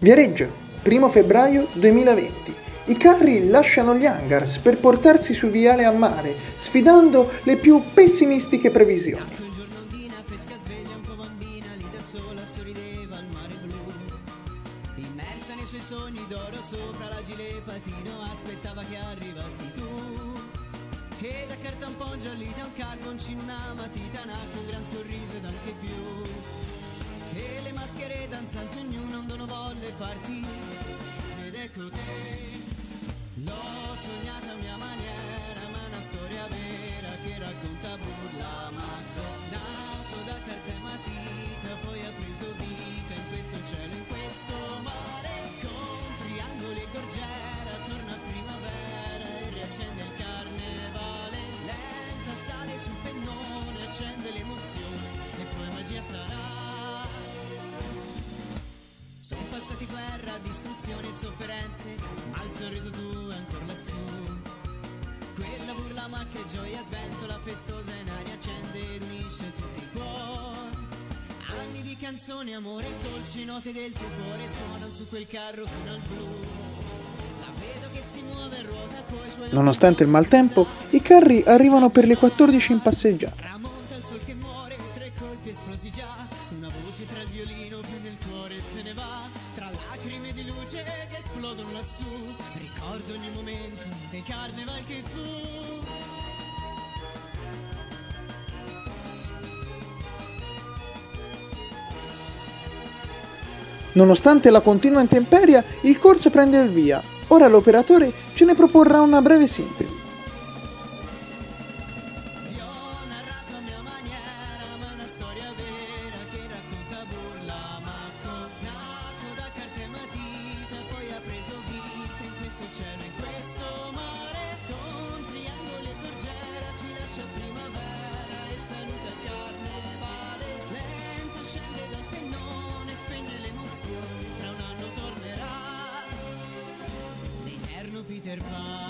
Viareggio, 1 febbraio 2020. I carri lasciano gli hangars per portarsi sul viale a mare, sfidando le più pessimistiche previsioni. Un gran sorriso ed anche più maschere danzanti ognuno un dono volle farti. Ed ecco te L'ho sognata a mia maniera guerra, distruzioni e sofferenze, ma il sorriso tu è ancora lassù. Quella burla ma che gioia sventola festosa in aria accende ed unisce tutti i cuori. Anni di canzoni, amore e dolci note del tuo cuore suonano su quel carro fino al blu. Nonostante il maltempo, i carri arrivano per le 14 in passeggiata. Tra il violino più nel cuore se ne va, tra lacrime di luce che esplodono lassù, ricordo ogni momento dei carneval che fu. Nonostante la continua intemperia, il corso prende il via. Ora l'operatore ce ne proporrà una breve sintesi. terbang